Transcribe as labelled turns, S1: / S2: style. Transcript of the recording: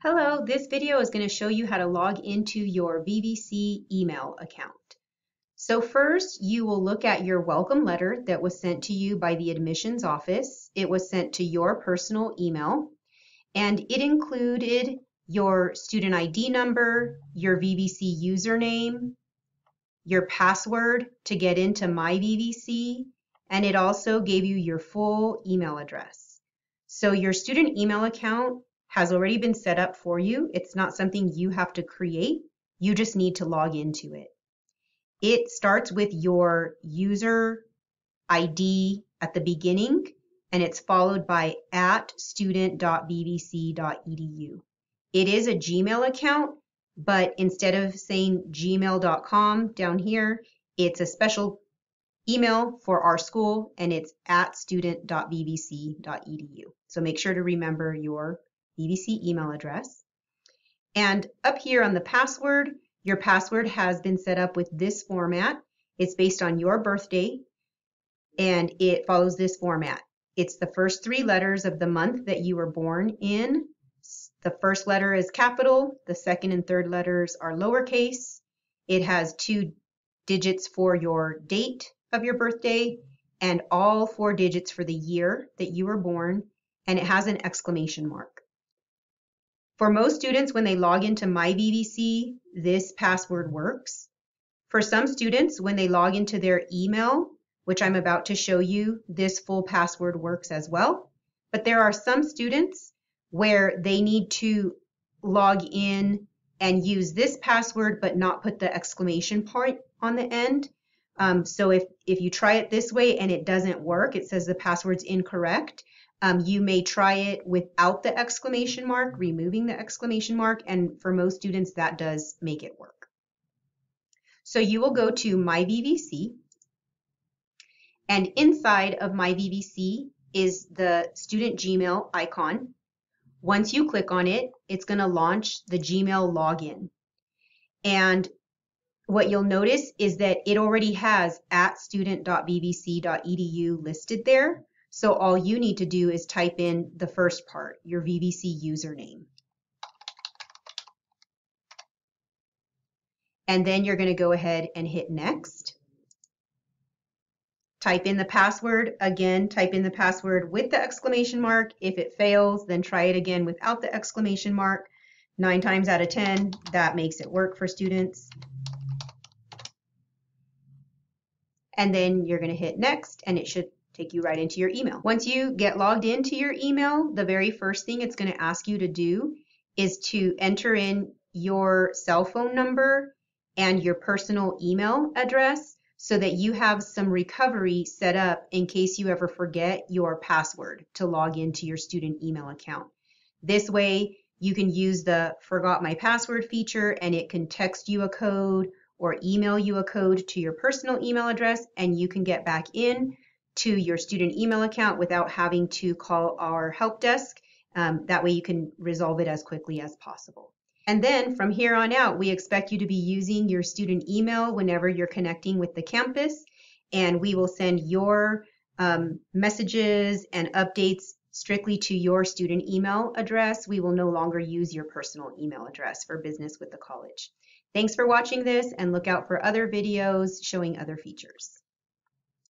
S1: Hello, this video is going to show you how to log into your VVC email account. So first, you will look at your welcome letter that was sent to you by the admissions office. It was sent to your personal email, and it included your student ID number, your VVC username, your password to get into MyVVC, and it also gave you your full email address. So your student email account has already been set up for you. It's not something you have to create. You just need to log into it. It starts with your user ID at the beginning and it's followed by at student.vvc.edu. It is a Gmail account, but instead of saying gmail.com down here, it's a special email for our school and it's at student.vvc.edu. So make sure to remember your VVC email address. And up here on the password, your password has been set up with this format. It's based on your birthday and it follows this format. It's the first three letters of the month that you were born in. The first letter is capital, the second and third letters are lowercase. It has two digits for your date of your birthday and all four digits for the year that you were born, and it has an exclamation mark. For most students, when they log into MyVVC, this password works. For some students, when they log into their email, which I'm about to show you, this full password works as well. But there are some students where they need to log in and use this password but not put the exclamation point on the end. Um, so if, if you try it this way and it doesn't work, it says the password's incorrect, um, you may try it without the exclamation mark, removing the exclamation mark, and for most students that does make it work. So you will go to MyVVC, and inside of MyVVC is the student Gmail icon. Once you click on it, it's going to launch the Gmail login. And what you'll notice is that it already has at student.vvc.edu listed there. So all you need to do is type in the first part, your VVC username. And then you're going to go ahead and hit next. Type in the password. Again, type in the password with the exclamation mark. If it fails, then try it again without the exclamation mark. Nine times out of 10, that makes it work for students. And then you're going to hit next and it should take you right into your email. Once you get logged into your email, the very first thing it's going to ask you to do is to enter in your cell phone number and your personal email address so that you have some recovery set up in case you ever forget your password to log into your student email account. This way, you can use the forgot my password feature and it can text you a code or email you a code to your personal email address and you can get back in to your student email account without having to call our help desk. Um, that way you can resolve it as quickly as possible. And then from here on out, we expect you to be using your student email whenever you're connecting with the campus, and we will send your um, messages and updates strictly to your student email address. We will no longer use your personal email address for business with the college. Thanks for watching this and look out for other videos showing other features.